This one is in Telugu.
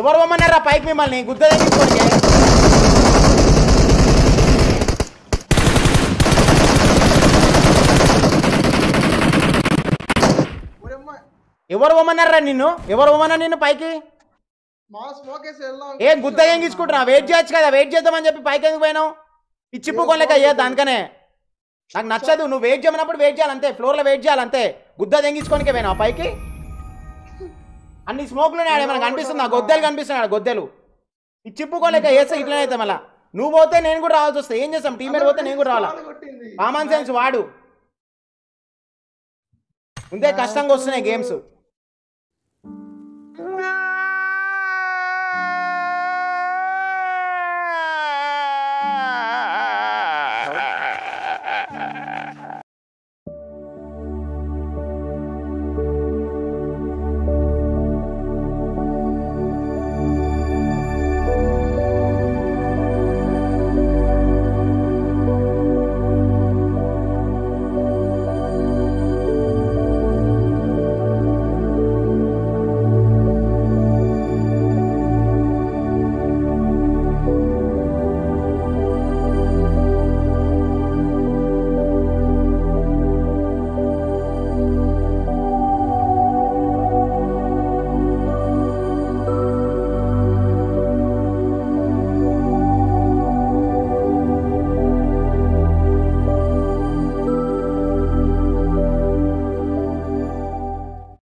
ఎవరు పోమన్నారా పైకి మిమ్మల్ని గుద్ద తెగించుకోండి ఎవరు పోమన్నారా నిన్ను? ఎవరు పోమన్నా నిన్ను పైకి? ఏం స్మోక్ వేసి ఏ గుద్ద వెయిట్ చేయొచ్చు కదా వెయిట్ చేద్దామని చెప్పి పైకి ఎందుకు పోయినావు? పిచ్చిప్పుకోలేక అయ్యా దానికనే. నాకు నచ్చదు నువ్వు వెయిట్ చేయమన్నప్పుడు వెయిట్ చేయాలంతే ఫ్లోర్లో వెయిట్ చేయాలి అంతే. గుద్ద తెంగించుకోనికే పోయినావు పైకి? అన్ని స్మోక్లోనే ఆడ ఏమైనా కనిపిస్తుంది ఆ గొద్దెలు కనిపిస్తున్నాడు గొద్దెలు. పిచ్చిప్పుకోలేక వేస్తే ఇట్లనే అయితే మళ్ళా. నువ్వు పోతే నేను కూడా రావాల్సి వస్తుంది ఏం చేస్తాం? టీమేట్ పోతే నేను కూడా రావాలా. కామన్ సెన్స్ వాడు. ముందే కష్టంగా వస్తున్నాయి గేమ్స్